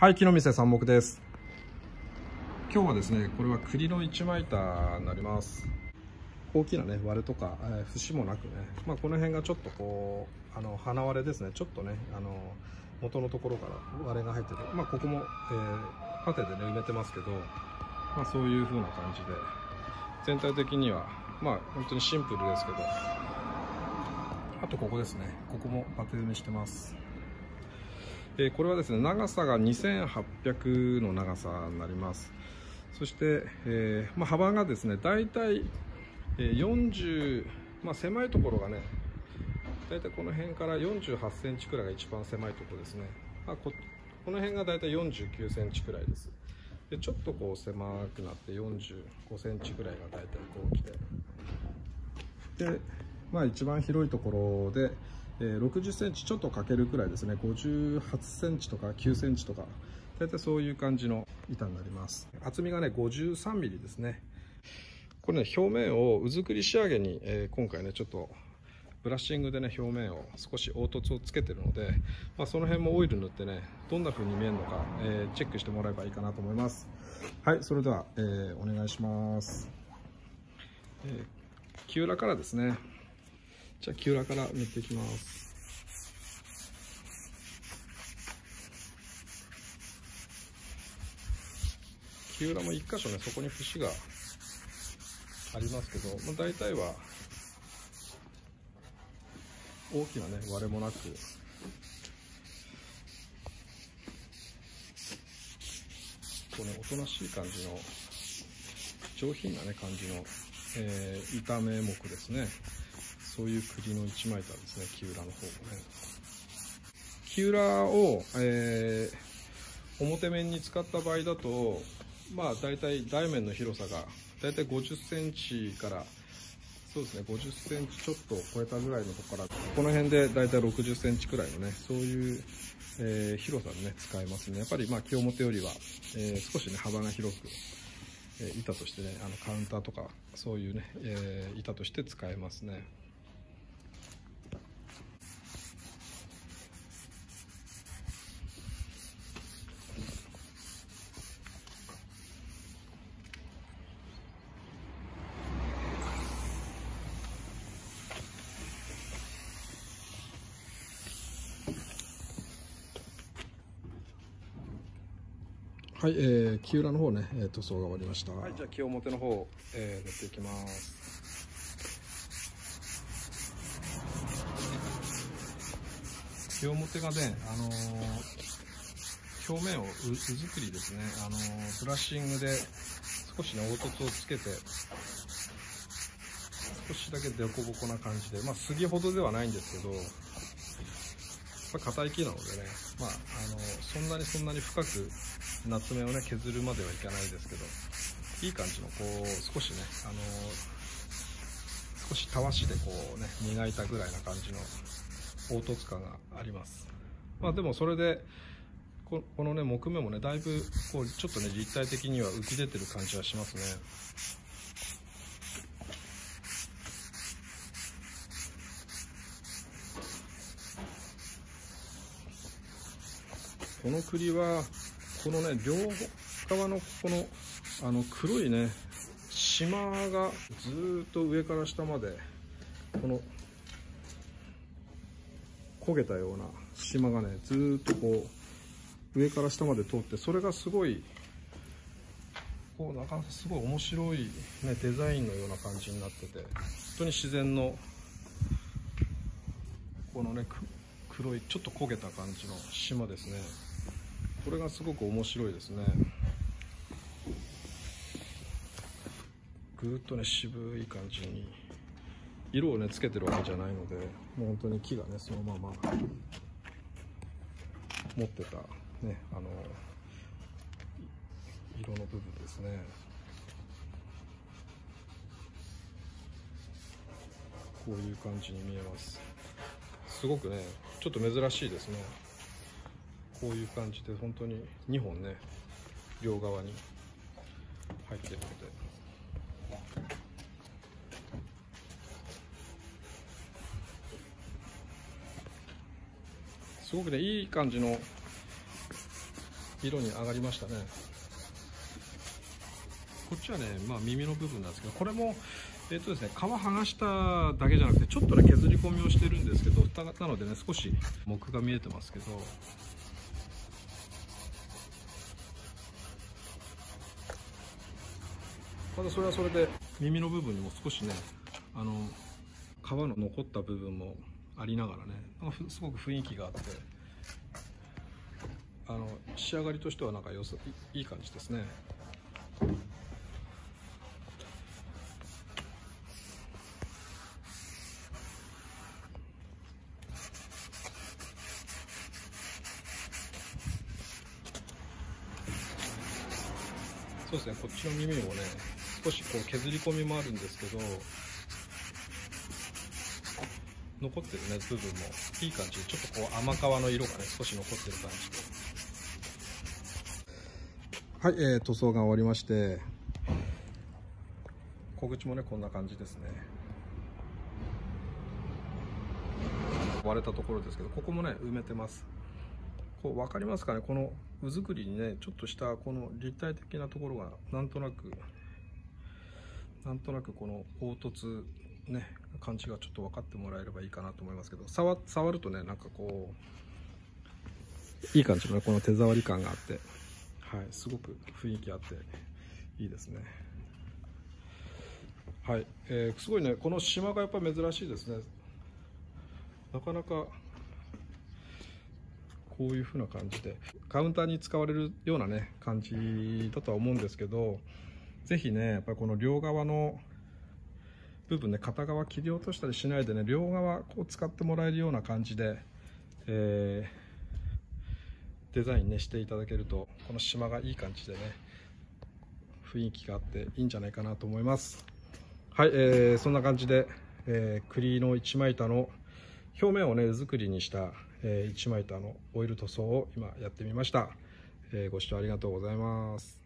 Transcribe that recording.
はい木の店三目です。今日はですねこれは栗の一枚板になります。大きなね割れとか、えー、節もなくね、まあ、この辺がちょっとこうあの花割れですね。ちょっとねあの元のところから割れが入ってて、まあ、ここも、えー、パテでね埋めてますけど、まあ、そういう風な感じで全体的にはまあ本当にシンプルですけどあとここですね。ここもパテ埋めしてます。え、これはですね長さが2800の長さになります。そして、えー、まあ、幅がですね大体、40、まあ、狭いところがね大体この辺から48センチくらいが一番狭いところですね、まあ、ここの辺が大体49センチくらいです。でちょっとこう狭くなって45センチくらいが大体こう来て。でまあ一番広いところでえ60センチちょっとかけるくらいですね。58センチとか9センチとか。大体そういう感じの板になります。厚みがね53ミリですね。これね表面をうずくり仕上げに、えー、今回ねちょっとブラッシングでね表面を少し凹凸をつけてるので、まあ、その辺もオイル塗ってねどんな風に見えるのか、えー、チェックしてもらえばいいかなと思います。はいそれでは、えー、お願いします、えー、木裏からですね。じゃあ木裏から塗っていきます。木裏も1箇所ねそこに節がありますけど、まあ、大体は大きなね割れもなく。こうねおとなしい感じの上品なね感じの、えー、炒め木ですね。そういう栗の一枚板ですね、木裏の方もね。木裏を、えー、表面に使った場合だと、まあ大体台面の広さが大体50センチからそうですね、50センチちょっと超えたぐらいのところから、この辺で大体60センチくらいのね、そういう、えー、広さでね、使えますね。やっぱりまあ、木表よりは、えー、少しね、幅が広く、えー、板としてね、あの、カウンターとか、そういうね、え板として使えますね。はい、えー、木裏の方ね、えー、塗装が終わりました。はい、じゃあ木表の方、えー、塗っていきます。木表がね、あのー、表面をう作りですね、あのー、ブラッシングで少しね、凹凸をつけて、少しだけ凸凹な感じで、まあ、杉ほどではないんですけど、まあ、硬い木なのでね、まあ、あのそんなにそんなに深く夏目をね削るまではいかないですけどいい感じのこう少しね、あの少したわしでこうね磨いたぐらいな感じの凹凸感があります。まあでもそれでこのね木目もねだいぶこうちょっとね立体的には浮き出てる感じはしますね。この栗はこのね両側のこのあの黒いね島がずっと上から下までこの焦げたような島がねずっとこう上から下まで通ってそれがすごいこうなかなかすごい面白い、ね、デザインのような感じになってて本当に自然のこのね黒いちょっと焦げた感じの島ですね。これがすごく面白いですね。ぐーっとね渋い感じに色をねつけてるわけじゃないのでもう本当に木がねそのまま持ってたねあの色の部分ですね。こういう感じに見えます。すごくねちょっと珍しいですね。こういう感じで本当に2本ね両側に入ってるのですごくねいい感じの色に上がりましたね。こっちはね、まあ、耳の部分なんですけどこれもえーとですね、皮剥がしただけじゃなくてちょっとね削り込みをしてるんですけどなのでね少し木が見えてますけど。ただそれはそれで耳の部分にも少しねあの皮の残った部分もありながらねすごく雰囲気があってあの仕上がりとしてはなんかよさいい感じですね。そうですねこっちの耳もね少しこう削り込みもあるんですけど残ってるね部分も。いい感じちょっとこう甘皮の色がね少し残ってる感じで。はい、えー、塗装が終わりまして。小口もねこんな感じですね。割れたところですけどここもね埋めてます。こう分かりますかね？このう作りにねちょっとしたこの立体的なところがなんとなくなんとなくこの凹凸ね感じがちょっと分かってもらえればいいかなと思いますけど触触るとねなんかこういい感じのねこの手触り感があってはいすごく雰囲気あっていいですね。はい、えー、すごいねこの島がやっぱ珍しいですね。なかなかこういう風な感じでカウンターに使われるようなね感じだとは思うんですけど是非ねやっぱりこの両側の部分ね片側切り落としたりしないでね両側こう使ってもらえるような感じで、えー、デザインねしていただけるとこの島がいい感じでね雰囲気があっていいんじゃないかなと思います。はい、えー、そんな感じで、えー、栗の一枚板の表面をね作りにしたえー、1枚板のオイル塗装を今やってみました、えー、ご視聴ありがとうございます。